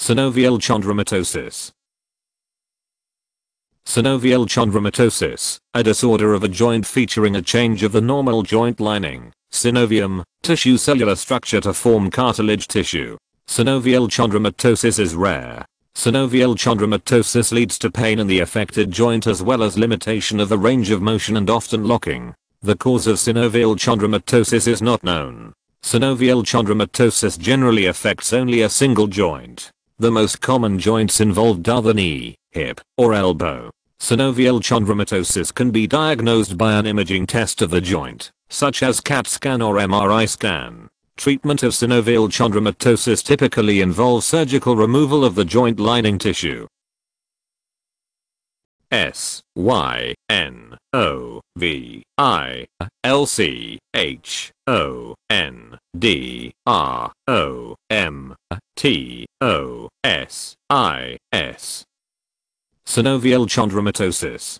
Synovial chondromatosis. Synovial chondromatosis, a disorder of a joint featuring a change of the normal joint lining, synovium, tissue cellular structure to form cartilage tissue. Synovial chondromatosis is rare. Synovial chondromatosis leads to pain in the affected joint as well as limitation of the range of motion and often locking. The cause of synovial chondromatosis is not known. Synovial chondromatosis generally affects only a single joint. The most common joints involved are the knee, hip, or elbow. Synovial chondromatosis can be diagnosed by an imaging test of the joint, such as CAT scan or MRI scan. Treatment of synovial chondromatosis typically involves surgical removal of the joint lining tissue. S Y N O V I L C H O N D R O M T O S I S. Synovial chondromatosis